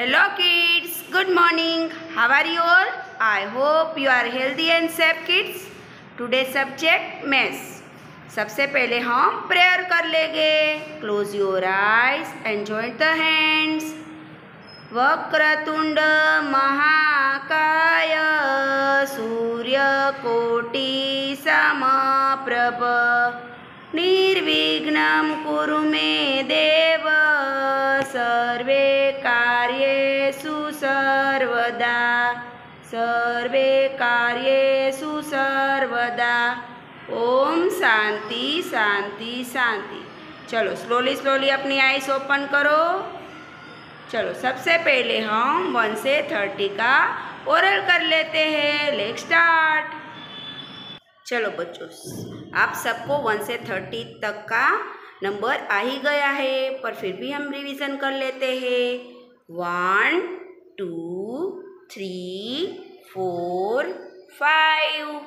Hello kids good morning how are you all I hope you are healthy and safe kids today subject maths सबसे पहले हम prayer कर लेंगे. Close your eyes and joint the hands Vakratunda महाकाय सूर्य कोटि सम प्रभ कुरु मे देव। सर्वे सर्वदा। सर्वे कार्येषु सर्वदा। ओम शांति शांति शांति। चलो स्लोली स्लोली अपनी आइस ओपन करो। चलो सबसे पहले हम वन से थर्टी का ओरल कर लेते हैं। लेट स्टार्ट चलो बच्चों, आप सबको वन से थर्टी तक का नंबर आ ही गया है, पर फिर भी हम रिवीजन कर लेते हैं। One two, three, four, five.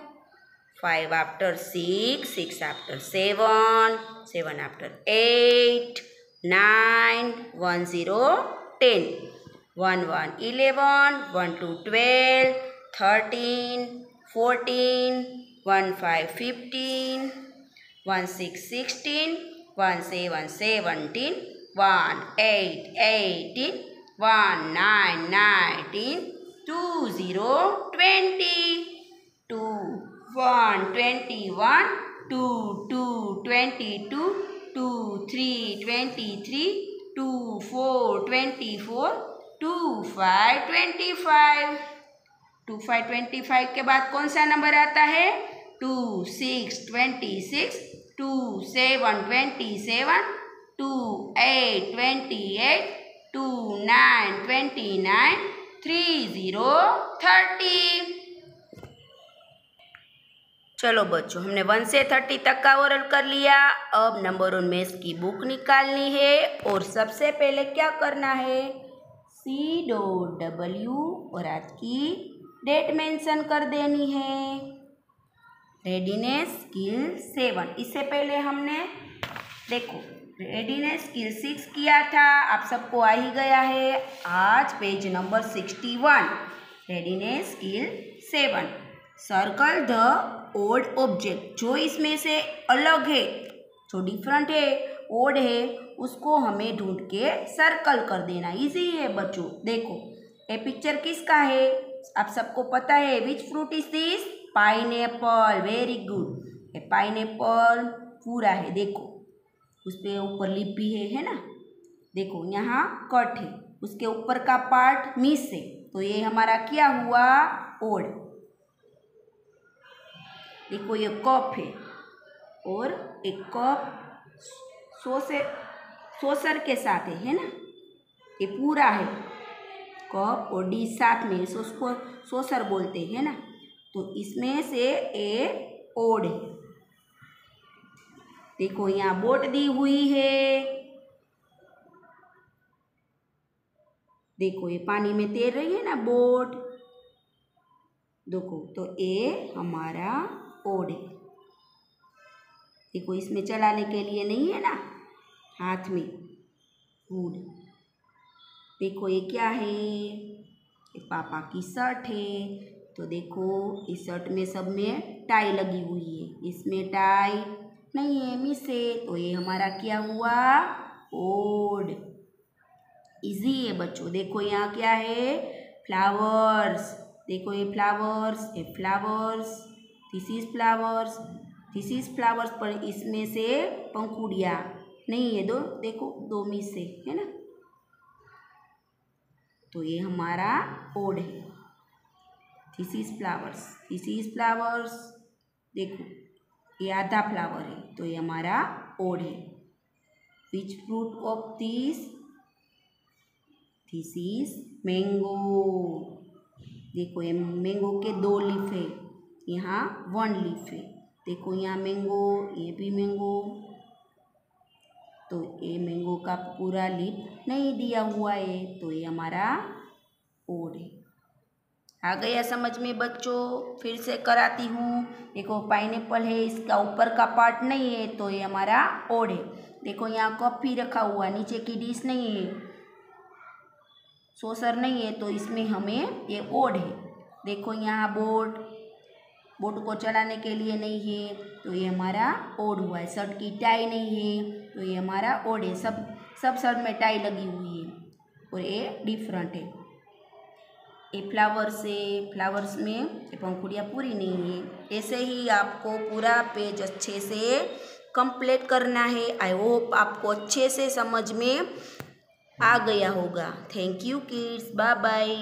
Five after six, six after seven, seven after eight, nine, one zero, ten. One one eleven, one two twelve, thirteen, fourteen, one five fifteen, one six sixteen, one seven seventeen, one eight eighteen. One nine nineteen two zero twenty two one twenty one two two twenty two two three twenty three two four twenty four two five twenty five two five twenty five के बाद कौन सा number आता है? Two six twenty six two seven twenty seven two eight twenty eight two nine twenty nine three zero thirty. चलो बच्चों, हमने one से थर्टी तक का ओरल कर लिया। अब नंबर वन में की बुक निकालनी है और सबसे पहले क्या करना है? सी डो डब्ल्यू और आज की डेट मेंशन कर देनी है। रेडीनेस स्किल सेवन इससे पहले हमने देखो रेडीनेस स्किल सिक्स किया था आप सबको आ ही गया है आज page number sixty one readiness skill seven circle the odd object जो इसमें से अलग है, जो डिफरेंट है ओड है, उसको हमें ढूंढ के सर्कल कर देना इजी है बच्चों, देखो, ये पिक्चर किसका है? आप सबको पता है which fruit is this pine very good ये पाइन एप्पल पूरा है, देखो। उस पर ऊपर लिप भी है है ना? देखो, यहाँ कट है, उसके ऊपर का पार्ट मिस है तो ये हमारा क्या हुआ? ओड। देखो, ये कप है, और एक कप सोसे सोसर के साथ है है ना? ये पूरा है कप और डी साथ में, सो सोसर बोलते हैं ना? तो इसमें से ए ओड है। देखो यहाँ बोट दी हुई है। देखो ये पानी में तैर रही है ना बोट। देखो तो ए हमारा ओड है। देखो, इसमें चलाने के लिए नहीं है ना? हाथ में। वुड देखो, ये क्या है? ये पापा की शर्ट है। तो देखो, इस शर्ट में सब में टाई लगी हुई है। इसमें टाई नहीं है मिस है। तो ये हमारा क्या हुआ? ओड इजी है बच्चों, देखो यहाँ क्या है? फ्लावर्स देखो ये फ्लावर्स ये flowers this is flowers this is flowers पर इसमें से पंखुड़िया। नहीं है दो, देखो दो मिस से है ना? तो ये हमारा ओड है। This is flowers this is flowers देखो। ये आधा फ्लावर है तो ये हमारा ओड है। Which fruit of this this is mango देखो, ये मैंगो के दो लीफ है, यहाँ वन लीफ है। देखो, यहाँ मैंगो ये भी मैंगो तो ये मैंगो का पूरा लीफ नहीं दिया हुआ है तो ये हमारा ओड है। आ गया समझ में बच्चों, फिर से कराती हूँ। देखो पाइनएप्पल है, इसका ऊपर का पार्ट नहीं है तो ये हमारा ओड है। देखो, यहाँ कप भी रखा हुआ, नीचे की डिश नहीं है। सोसर नहीं है तो इसमें हमें ये ओड है। देखो, यहाँ बोट बोट को चलाने के लिए नहीं है तो ये हमारा ओड हुआ है। शर्ट की टाई नहीं है तो ये हमारा ओड है। सब सब शर्ट में टाई लगी हुई है और ये डिफरेंट है। ये फ्लावर्स है, फ्लावर्स में ये पंखुड़ियाँ पूरी नहीं है। ऐसे ही आपको पूरा पेज अच्छे से कंप्लीट करना है। आई होप आपको अच्छे से समझ में आ गया होगा। Thank you kids bye bye